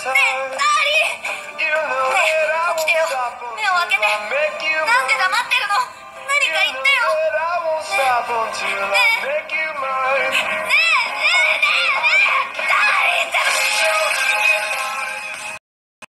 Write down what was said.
ねえダーリンねえ起きてよ。目を開けてなんで黙ってるの？何か言ってよ。ねえ。ねえ。